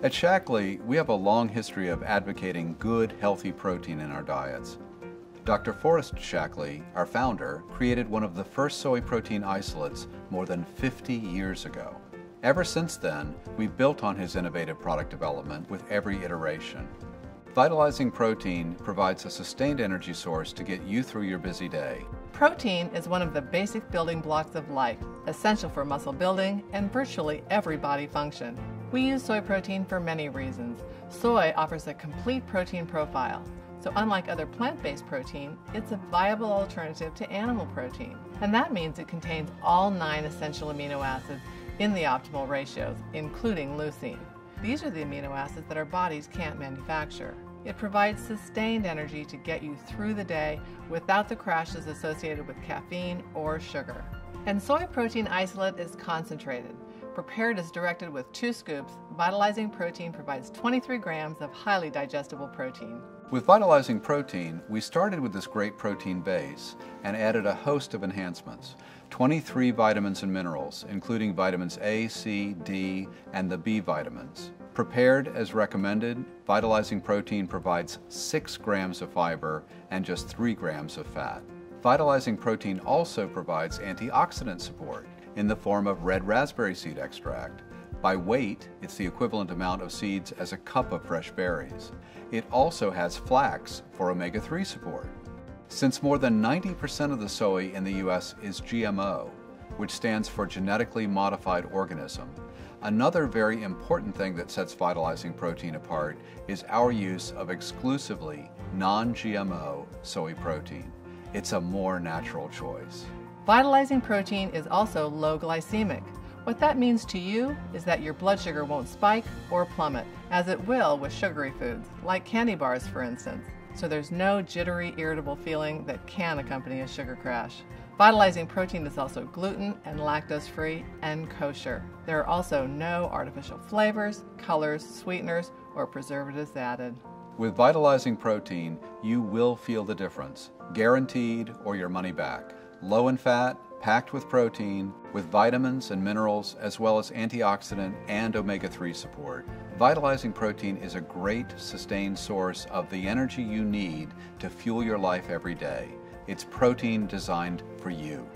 At Shaklee, we have a long history of advocating good, healthy protein in our diets. Dr. Forrest Shaklee, our founder, created one of the first soy protein isolates more than 50 years ago. Ever since then, we've built on his innovative product development with every iteration. Vitalizing Protein provides a sustained energy source to get you through your busy day. Protein is one of the basic building blocks of life, essential for muscle building and virtually every body function. We use soy protein for many reasons. Soy offers a complete protein profile. So, unlike other plant based protein, it's a viable alternative to animal protein. And that means it contains all nine essential amino acids in the optimal ratios, including leucine. These are the amino acids that our bodies can't manufacture. It provides sustained energy to get you through the day without the crashes associated with caffeine or sugar. And soy protein isolate is concentrated. Prepared as directed with two scoops, Vitalizing Protein provides 23 grams of highly digestible protein. With Vitalizing Protein, we started with this great protein base and added a host of enhancements. 23 vitamins and minerals, including vitamins A, C, D, and the B vitamins. Prepared as recommended, Vitalizing Protein provides 6 grams of fiber and just 3 grams of fat. Vitalizing Protein also provides antioxidant support in the form of red raspberry seed extract. By weight, it's the equivalent amount of seeds as a cup of fresh berries. It also has flax for omega 3 support. Since more than 90% of the soy in the U.S. is GMO, which stands for genetically modified organism, Another very important thing that sets vitalizing protein apart is our use of exclusively non-GMO soy protein. It's a more natural choice. Vitalizing protein is also low glycemic. What that means to you is that your blood sugar won't spike or plummet, as it will with sugary foods, like candy bars for instance. So there's no jittery, irritable feeling that can accompany a sugar crash. Vitalizing protein is also gluten and lactose free and kosher. There are also no artificial flavors, colors, sweeteners, or preservatives added. With Vitalizing Protein, you will feel the difference, guaranteed or your money back. Low in fat, packed with protein, with vitamins and minerals, as well as antioxidant and omega 3 support. Vitalizing Protein is a great sustained source of the energy you need to fuel your life every day. It's protein designed for you.